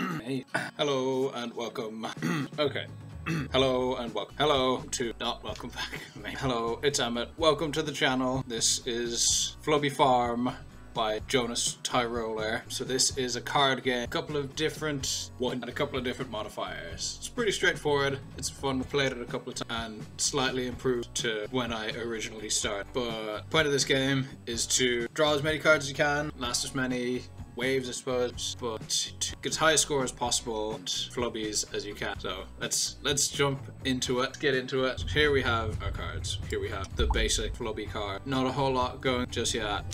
hey. Hello and welcome. okay. Hello and welcome. Hello to not welcome back. Hello, it's Emmett. Welcome to the channel. This is Flubby Farm by Jonas Tyroller. So this is a card game, a couple of different one and a couple of different modifiers. It's pretty straightforward. It's fun. Played it a couple of times and slightly improved to when I originally started. But point of this game is to draw as many cards as you can, last as many waves, I suppose, but to get as high a score as possible, and flubbies as you can. So let's let's jump into it. Get into it. Here we have our cards. Here we have the basic flubby card. Not a whole lot going just yet.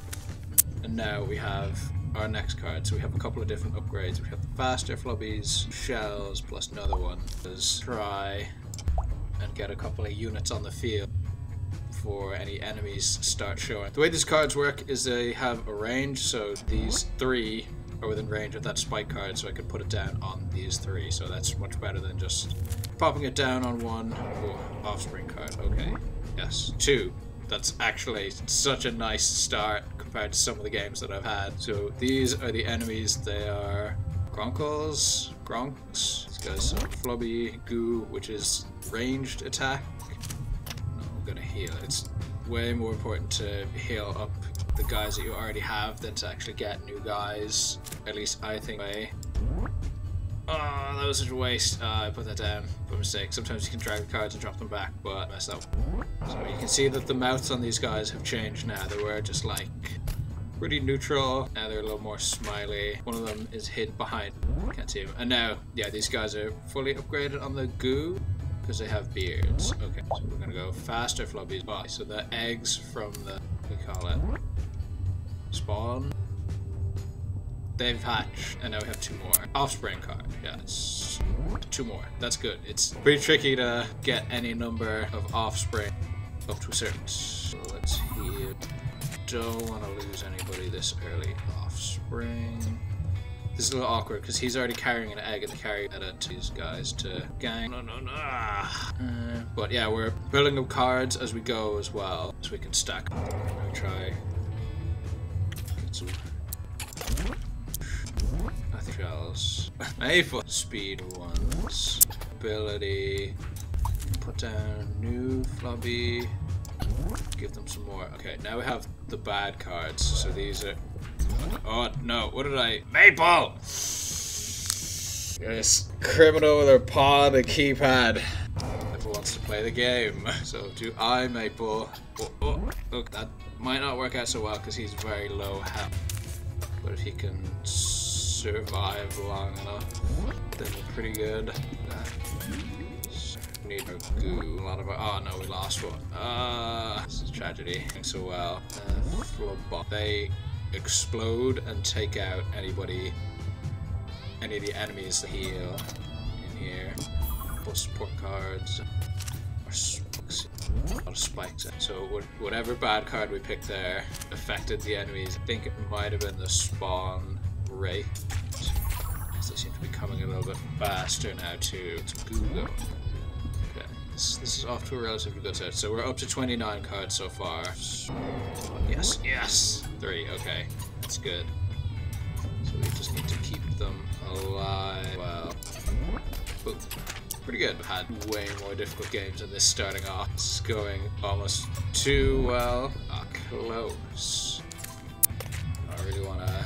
And now we have our next card. So we have a couple of different upgrades. We have the faster flubbies, shells, plus another one. Let's try and get a couple of units on the field before any enemies start showing. The way these cards work is they have a range, so these three are within range of that spike card, so I could put it down on these three. So that's much better than just popping it down on one oh, offspring card. Okay, yes. Two. That's actually such a nice start compared to some of the games that I've had. So these are the enemies. They are Gronkles, Gronks. These guys are Flubby, Goo, which is ranged attack. I'm gonna heal. It's way more important to heal up the guys that you already have than to actually get new guys. At least I think. Way. Oh, that was such a waste. Uh, I put that down by mistake. Sometimes you can drag the cards and drop them back, but I messed up. So you can see that the mouths on these guys have changed now. They were just like pretty neutral. Now they're a little more smiley. One of them is hid behind. Can't see him. And now, yeah, these guys are fully upgraded on the goo because they have beards. Okay, so we're gonna go faster flubbies. So the eggs from the, we call it, spawn They've hatched, and now we have two more. Offspring card, yes. Two more, that's good. It's pretty tricky to get any number of offspring up to a certain... So let's heal. Don't want to lose anybody this early. Offspring... This is a little awkward because he's already carrying an egg and they carry it to these guys to gang. No, no, no. Uh, but yeah, we're building up cards as we go as well, so we can stack. I'm gonna try get some shells. Maybe speed ones. Ability. Put down new flubby. Give them some more. Okay, now we have the bad cards. So these are. Oh no! What did I? Maple. Yes, criminal with her paw and a keypad. Never wants to play the game. So do I, Maple? Oh, oh, look, that might not work out so well because he's very low health. But if he can survive long enough, then we're pretty good. Need a goo. A lot of. Oh no, we lost one. Ah, uh, this is tragedy. Doing so well. Uh, they explode and take out anybody, any of the enemies heal in here. Plus support cards. Or spikes. Spikes. So whatever bad card we picked there affected the enemies. I think it might have been the spawn rate. So they seem to be coming a little bit faster now too. It's Google. This, this is off to a relatively good start. So we're up to 29 cards so far. Yes, yes! Three, okay. That's good. So we just need to keep them alive. Well, Boom. pretty good. I've had way more difficult games than this starting off. It's going almost too well. Ah, close. I really want to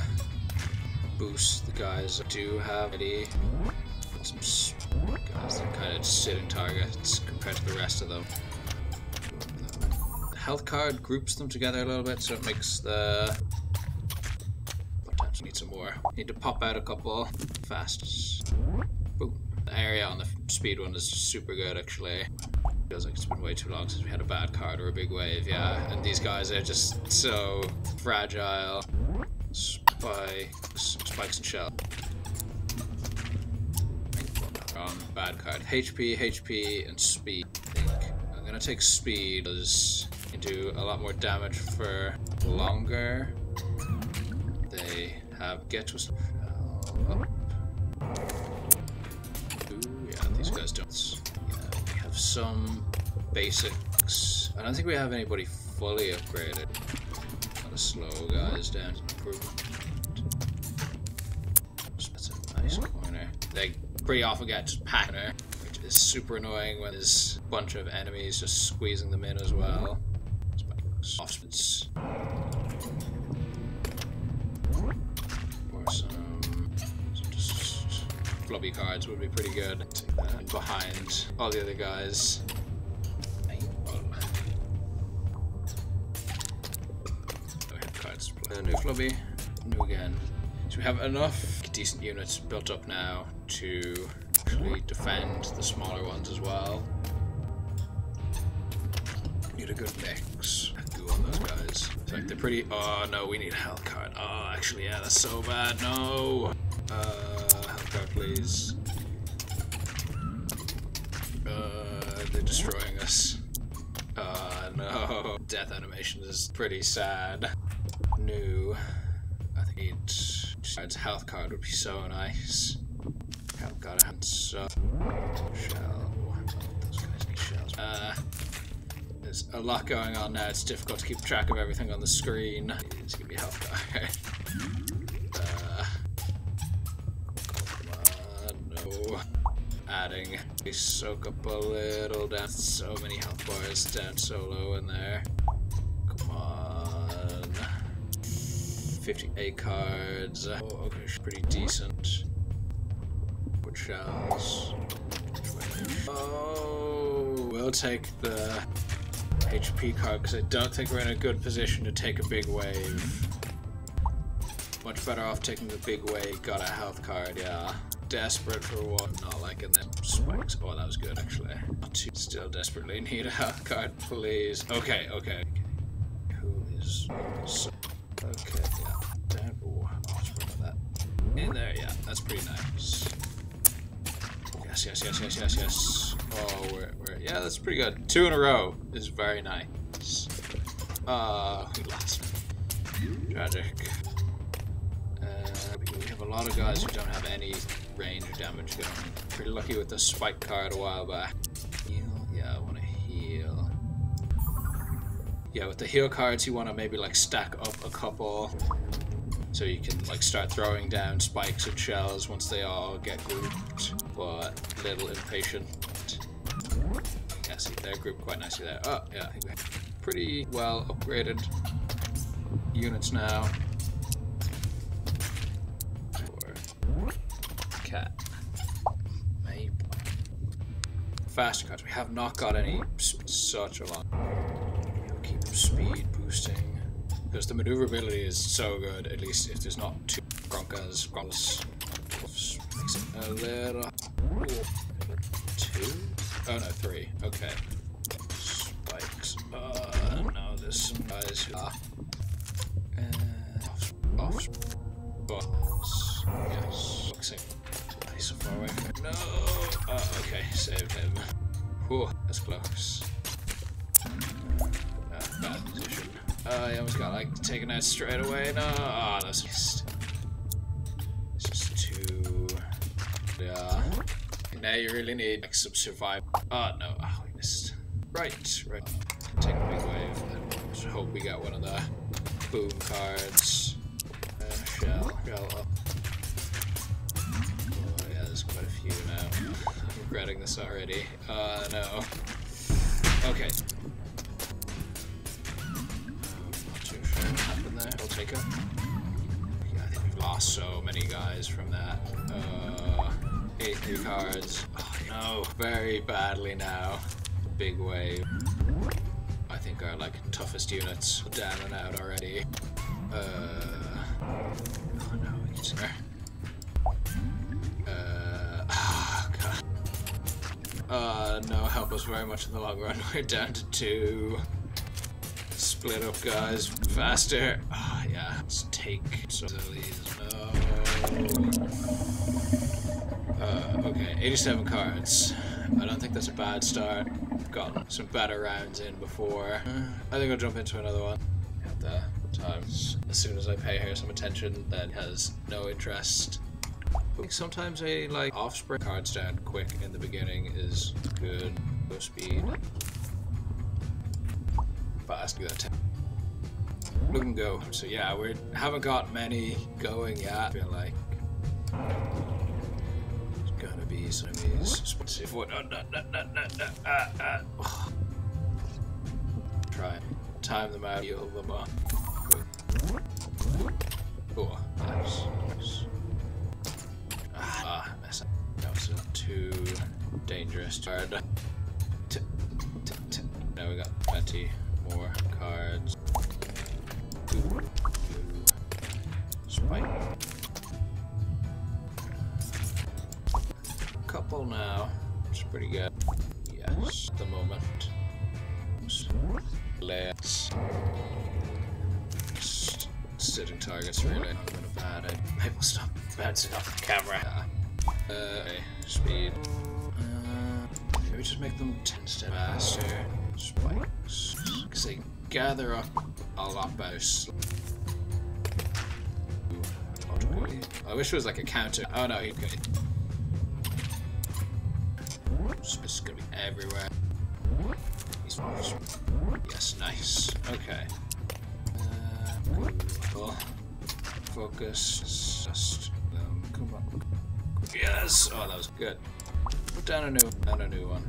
boost the guys that do have any guys that kind of sitting targets compared to the rest of them. The health card groups them together a little bit, so it makes the need some more. Need to pop out a couple fast. Boom. The area on the speed one is super good actually. Feels like it's been way too long since we had a bad card or a big wave, yeah. And these guys are just so fragile spikes, spikes and shell. Um, bad card. HP, HP, and speed. I am gonna take speed because you do a lot more damage for longer. They have get to oh, oh. Ooh, yeah, these guys don't. Yeah, we have some basics. I don't think we have anybody fully upgraded. Gotta slow guys down. That's a nice corner. they pretty often get just packed which is super annoying when there's a bunch of enemies just squeezing them in as well. Spikes. Or some, some just flubby cards would be pretty good. Take that behind all the other guys. Oh, cards. New flubby. New again. So we have enough decent units built up now to actually defend the smaller ones as well. Need a good mix. Goo on those guys. It's like they're pretty. Oh no, we need a health card. Oh, actually, yeah, that's so bad. No. Uh, health card, please. Uh, they're destroying us. Uh, no. Death animation is pretty sad. New. Think he'd. health card would be so nice. I've got a hand so. Shell. Those guys need shells. Uh, there's a lot going on now. It's difficult to keep track of everything on the screen. It's gonna be health card. uh, no. Adding. We soak up a little down. So many health bars down so low in there. 58 cards. Oh, okay, pretty decent. What shells? Oh, we'll take the HP card because I don't think we're in a good position to take a big wave. Much better off taking the big wave. Got a health card, yeah. Desperate for what? Not liking them spikes. Oh, that was good actually. Still desperately need a health card, please. Okay, okay. Who is? Okay, yeah. Down. Oh, I'll that. In there, yeah. That's pretty nice. Yes, yes, yes, yes, yes, yes. Oh, we're, we're, yeah, that's pretty good. Two in a row is very nice. Uh, we lost. Tragic. Uh, we have a lot of guys who don't have any range or damage going. Pretty lucky with the spike card a while back. Yeah, with the heal cards, you want to maybe like stack up a couple so you can like start throwing down spikes and shells once they all get grouped, but a little impatient. Yeah, see, they're grouped quite nicely there. Oh, yeah, I think we have pretty well upgraded units now. cat. Maybe. Faster cards. We have not got any such a lot. Speed boosting. Because the maneuverability is so good, at least if there's not two Gronkas, Gronkas. A little. Two? Oh no, three. Okay. Spikes. Uh, no, there's some guys who are. Uh, off. Yes. He's so far away No! Oh, okay, saved him. Whew, that's close. Almost got like taken out straight away. No, oh, that's just it's just too. Yeah. Now you really need like some survival. Oh no, oh, we missed. Right, right. Take a big wave. Just hope we got one of the boom cards. Uh, shell, shell up. Oh yeah, there's quite a few now. I'm regretting this already. Uh, no. Okay, Take it. Yeah, I think we've lost so many guys from that. Uh, eight new cards. Oh, no, very badly now. Big wave. I think our like toughest units down and out already. Uh, oh no, he's there. Uh, oh god. Uh, no, help us very much in the long run. We're down to two. Split up, guys. Faster. Yeah. Let's take some of these. Uh, okay, 87 cards. I don't think that's a bad start. I've gotten some better rounds in before. I think I'll jump into another one at the times. As soon as I pay her some attention that has no interest. Sometimes a like offspring cards down quick in the beginning is good. Go speed fast. Do that. Look and go. So yeah, we haven't got many going yet. I feel like these enemies. Let's see if what. Uh, uh, uh, uh, uh, uh, uh. Try time them out, heal them up. Oh, nice. nice. Ah, mess up. That was too dangerous. -t now we got plenty more cards. Spike. Couple now. It's pretty good. Yes, the moment. Let's sitting targets really. I'm gonna bad. I maybe will stop bouncing off the camera. Uh, okay. speed. Uh, maybe just make them 10 steps faster. Spikes. They gather up a lot better. I wish it was like a counter. Oh no, he's good. It's gonna be everywhere. Yes, nice. Okay. Uh, cool. Focus. Just. Um, come on. Yes! Oh, that was good. Put down a new, down a new one.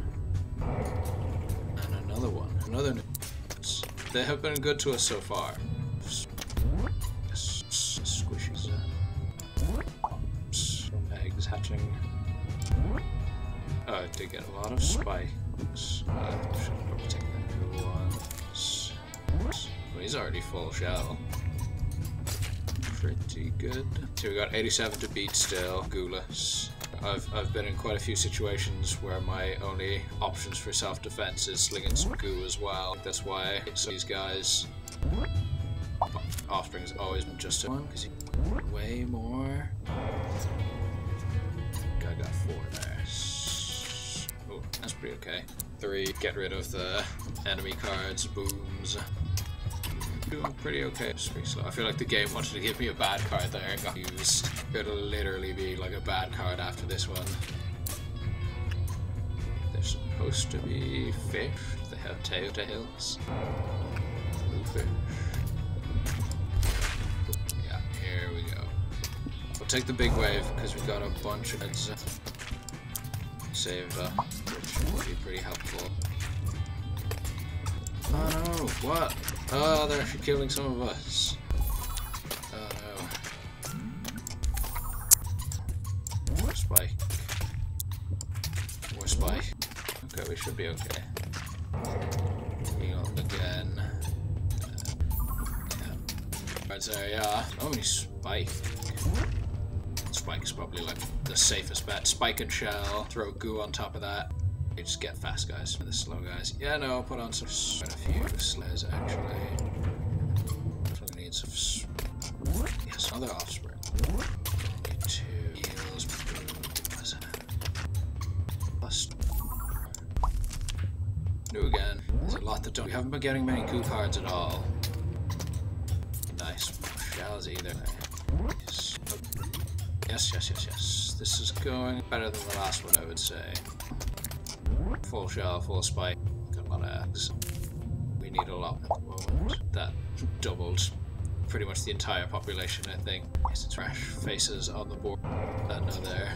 And another one. Another new. They have been good to us so far. Squishies. Some eggs hatching. Oh, I did get a lot of spikes. Uh, should probably take the new ones. Well, he's already full shell. Pretty good. So we got 87 to beat still. Gulas. I've, I've been in quite a few situations where my only options for self-defense is slinging some goo as well. That's why these guys Offspring offspring's always been just one because way more. I got four there. Oh, that's pretty okay. Three, get rid of the enemy cards, booms. Doing pretty okay. Slow. I feel like the game wanted to give me a bad card there and got used. It'll literally be like a bad card after this one. They're supposed to be fish. They have tail tails. Bluefish. Yeah, here we go. We'll take the big wave because we've got a bunch of heads saved up, uh, which will be pretty helpful. Oh no, what? Oh, they're actually killing some of us. Oh no. More spike. More spike. Okay, we should be okay. Heal again. Uh, yeah. Right there, yeah. Oh, many spike. Spike is probably like the safest bet. Spike and shell. Throw goo on top of that. You just get fast guys the slow guys. Yeah, no, I'll put on some quite a few slays actually. Definitely need some. Yes, another offspring. Need two heals. Plus. New again. There's a lot that don't. We haven't been getting many goo cards at all. Nice. Shells either. Yes, yes, yes, yes. This is going better than the last one, I would say. Full shell, full spike, got a lot of eggs. We need a lot at the moment. That doubled pretty much the entire population, I think. It's trash faces on the board. That no there.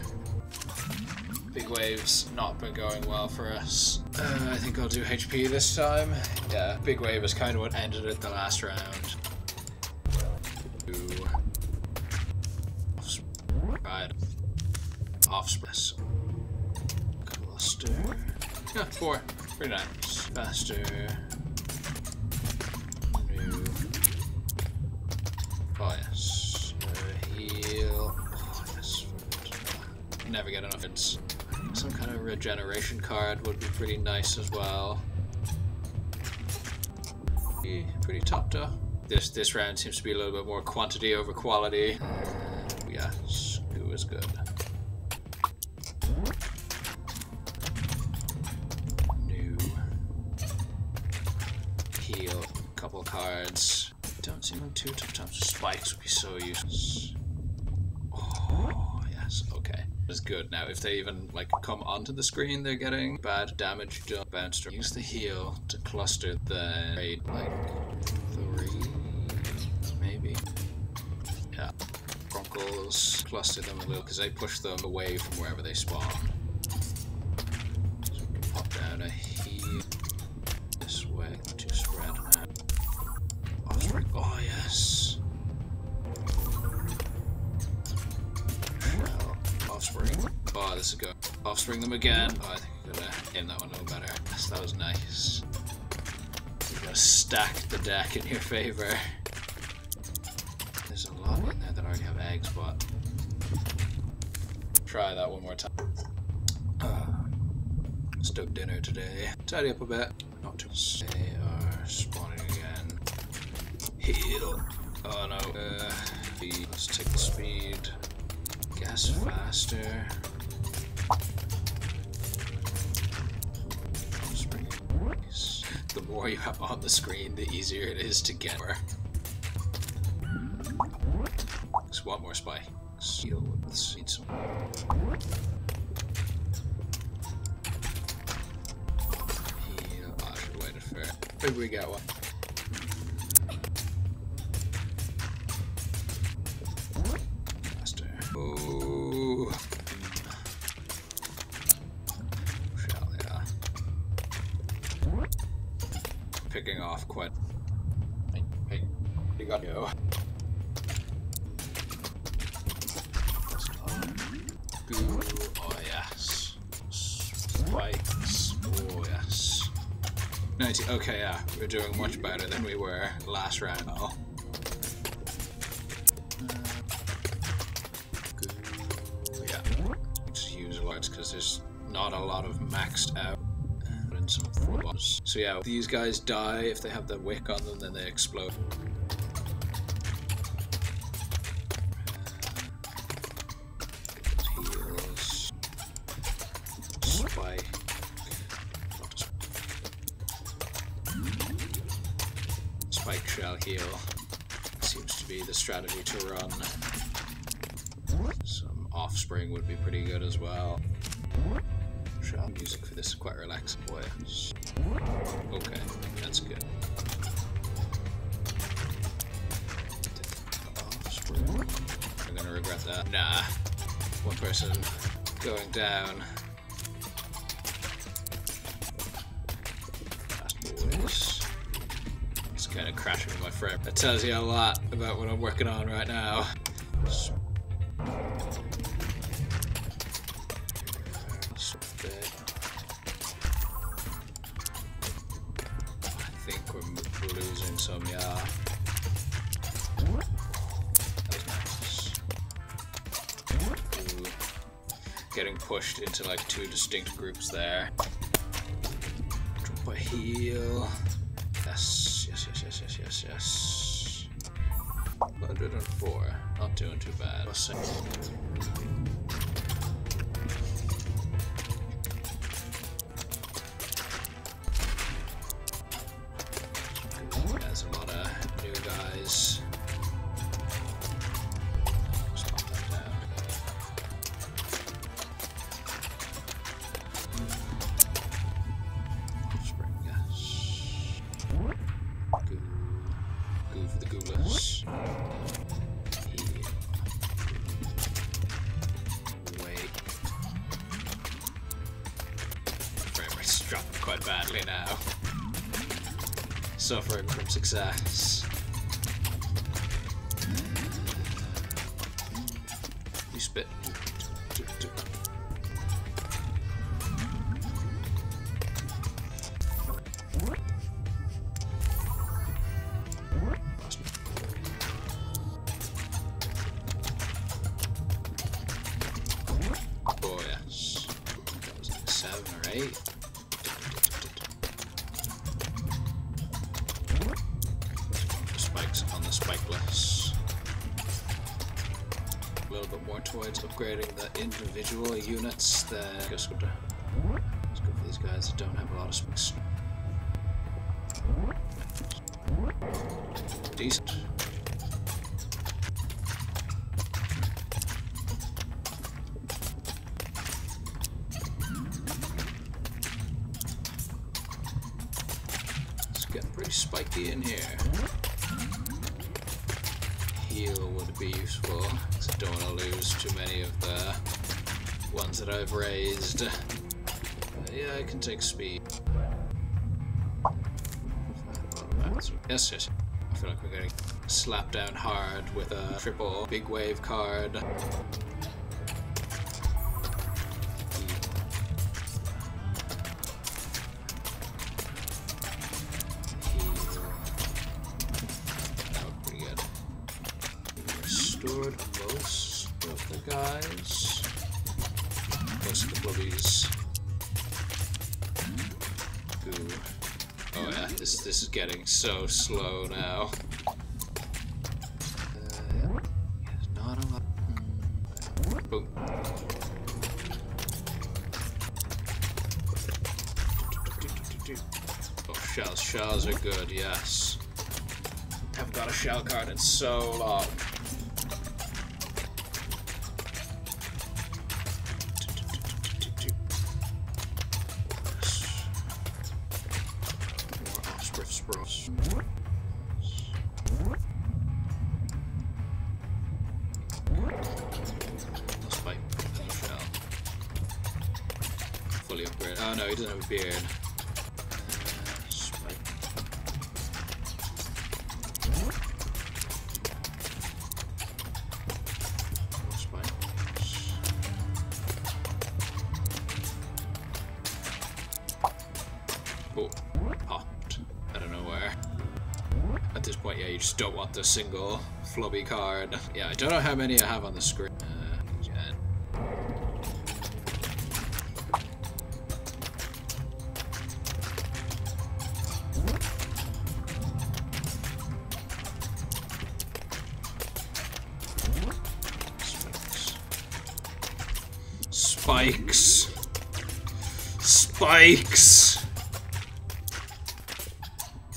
Big waves not been going well for us. Uh, I think I'll do HP this time. Yeah, big wave is kind of what ended it the last round. Right. Offspring. Cluster. Yeah, four. Pretty nice. Faster. New. Oh yes. Uh, heal. Oh yes. Never get enough. It's some kind of regeneration card would be pretty nice as well. Pretty topped up. This this round seems to be a little bit more quantity over quality. Yes, it was good. Cards. Don't seem like two tough times. Spikes would be so useless. Oh, yes, okay. That's good. Now, if they even, like, come onto the screen, they're getting bad damage done. Bounce Use the heal to cluster the raid, like, three, maybe? Yeah. Grunkles, cluster them a little, because they push them away from wherever they spawn. Drop down a Is good. Offspring them again. Oh, I think I could have aimed that one a little better. Yes, that was nice. You gotta stack the deck in your favor. There's a lot in there that already have eggs, but try that one more time. Uh, stoked dinner today. Tidy up a bit. Not too. much. They are spawning again. Heal. Oh no. Uh, let's take the speed. Gas faster. More you have on the screen, the easier it is to get. Just one more spike. Heal. Heal. Oh, I should have waited for it. Maybe we got one. Picking off quite. Hey, hey, you got go. Oh yes. Spikes, oh yes. 90, okay, yeah, we're doing much better than we were last round. Goo, yeah. Just use alerts because there's not a lot of maxed out. So yeah, these guys die if they have the wick on them, then they explode. Spike. Spike shall heal. Seems to be the strategy to run. Some offspring would be pretty good as well. This is quite relaxing. Boy. Okay, that's good. I'm gonna regret that. Nah. One person going down. It's kind of crashing with my frame. That tells you a lot about what I'm working on right now. Distinct groups there. Drop a heal. Yes, yes, yes, yes, yes, yes, yes. 104. Not doing too bad. Suffering from success. You spit. Oh yes. That was like seven or eight. Spikeless. A little bit more towards upgrading the individual units. The let's go, let's go for these guys that don't have a lot of spikes. Decent. That I've raised. yeah, I can take speed. Yes, yes. I feel like we're getting slapped down hard with a triple big wave card. So slow now. Uh, not a lot. Mm. Boom. Oh, shells. Shells are good, yes. I haven't got a shell card in so long. Fully upgraded. Oh no, he doesn't have a beard. Uh. Oh, popped. I don't know where. At this point, yeah, you just don't want the single flubby card. Yeah, I don't know how many I have on the screen.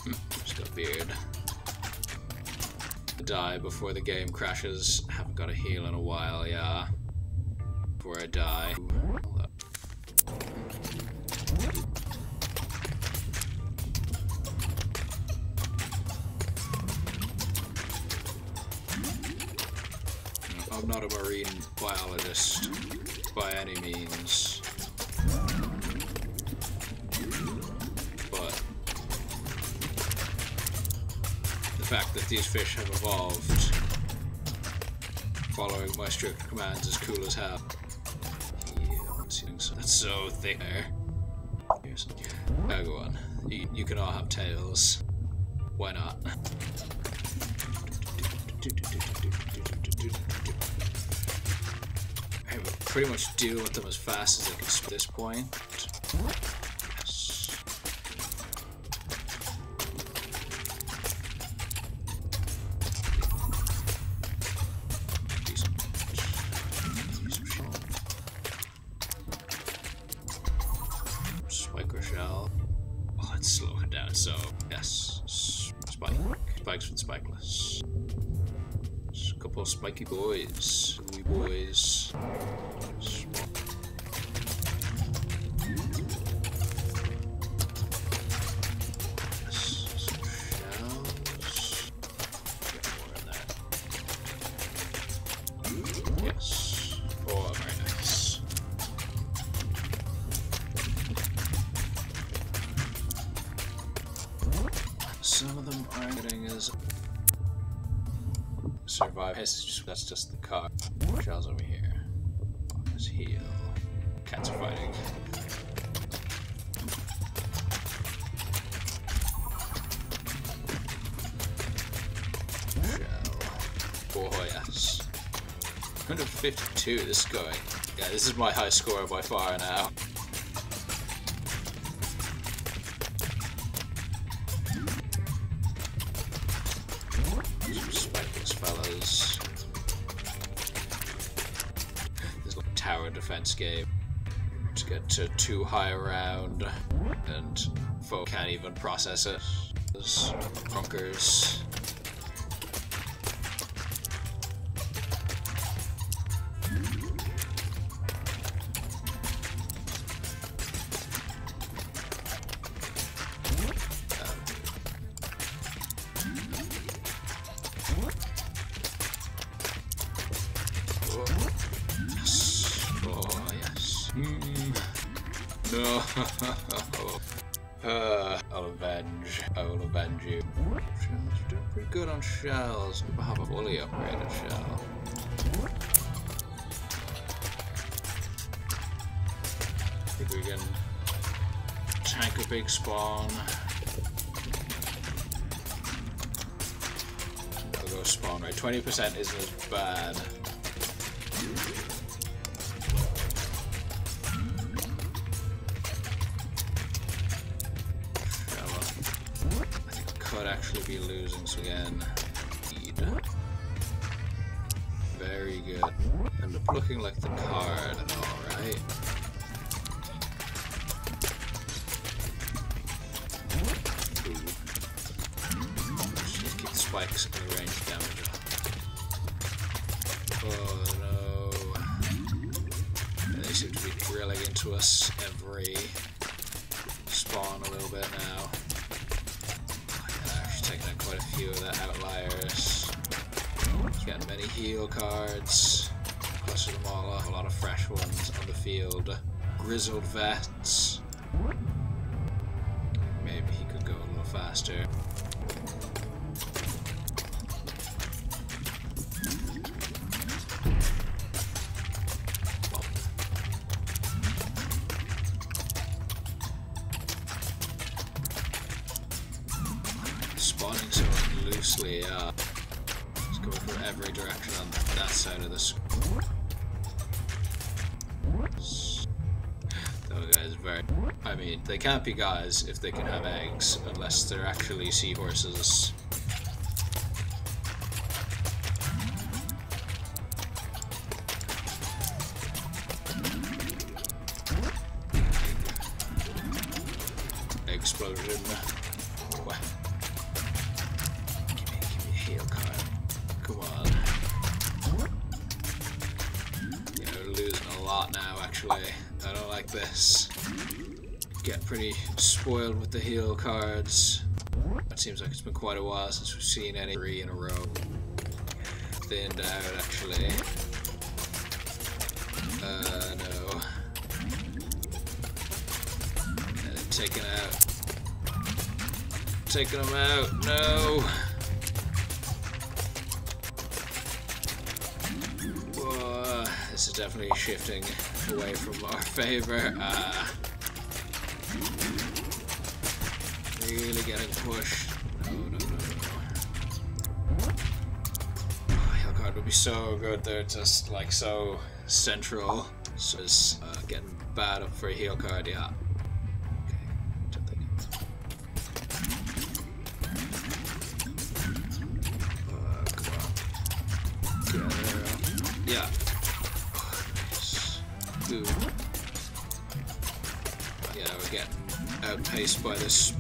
Just got beard. Die before the game crashes. Haven't got a heal in a while, yeah. Before I die. I'm not a marine biologist by any means. Fact that these fish have evolved following my strict commands is cool as hell. That's so thick there. Now go on. You, you can all have tails. Why not? I will pretty much deal with them as fast as I can at this point. So, yes. Spike. Spikes from Spikeless. Just a couple of spiky boys. Wee boys. Just, the car. Shells over here. Let's heal. Cats are fighting. Shell. Oh yes. 152. This is going. Yeah, this is my high score by far now. Game. To get to too high around and folk can't even process it. Those Mm. No. uh, I'll avenge. I will avenge you. Shells doing pretty good on shells. We have a fully upgraded shell. Think we can tank a big spawn. I'll go spawn right. 20% isn't as bad. Be losing again. Very good. End up looking like the card, alright. Just spikes and the range damage. Oh no. They seem to be drilling into us every spawn a little bit now quite a few of the outliers. Getting many heal cards. Cluster them all up. A lot of fresh ones on the field. Grizzled vets. Maybe he could go a little faster. Guys if they can have eggs, unless they're actually seahorses. Explosion. Get pretty spoiled with the heal cards. It seems like it's been quite a while since we've seen any three in a row. Thinned out, actually. Uh, no. And taken out. Taking them out. No. this is definitely shifting away from our favor. Uh, really getting pushed. No, no, no, no. Oh, heal card would be so good. They're just like so central. So it's uh, getting bad up for a heal card. Yeah.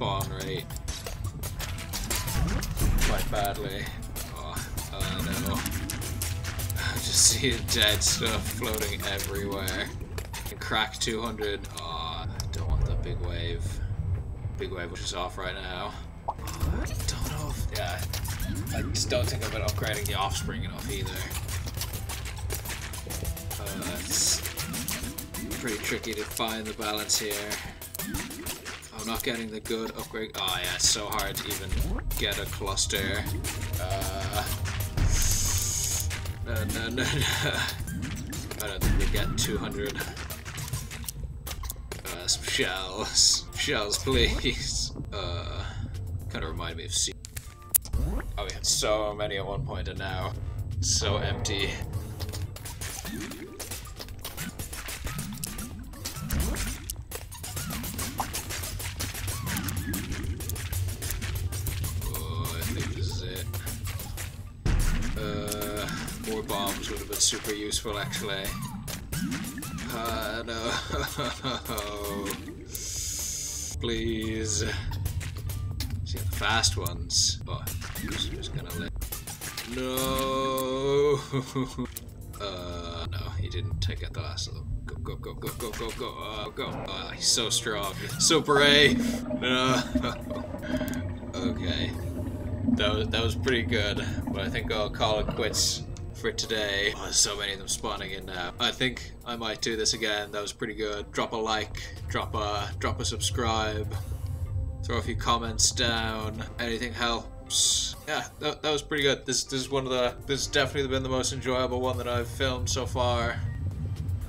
Spawn rate quite badly. Oh, oh no. I just see dead stuff floating everywhere. And Crack 200. Oh, I don't want that big wave. Big wave which is off right now. I don't know if, yeah. I just don't think I've been upgrading the offspring enough either. Uh, it's pretty tricky to find the balance here. Not getting the good upgrade. Oh yeah, it's so hard to even get a cluster. Uh, no, no, no, no. I don't think we get 200. Uh, some shells. Shells, please. Uh, kind of remind me of C. Oh, we had so many at one point and now so empty. Super useful, actually. Uh, no. Please. See the fast ones. Oh, gonna. No. uh, no, he didn't take out the last of them. Go, go, go, go, go, go, go, uh, go. Oh, he's so strong. So brave. No. okay. That was, that was pretty good, but I think I'll call it quits for today. Oh, so many of them spawning in now. I think I might do this again. That was pretty good. Drop a like, drop a drop a subscribe, throw a few comments down. Anything helps. Yeah, that, that was pretty good. This this is one of the this has definitely been the most enjoyable one that I've filmed so far.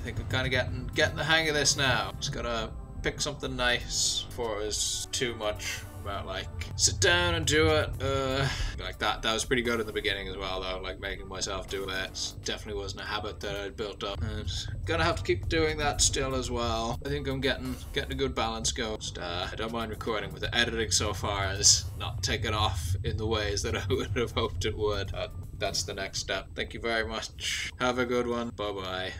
I think I'm kind of getting getting the hang of this now. Just gotta pick something nice before it was too much about like sit down and do it uh like that. That was pretty good in the beginning as well though like making myself do it. Definitely wasn't a habit that i'd built up. And gonna have to keep doing that still as well. I think i'm getting getting a good balance going. Just, uh, i don't mind recording with the editing so far as not taken off in the ways that i would have hoped it would. Uh, that's the next step. Thank you very much. Have a good one. Bye bye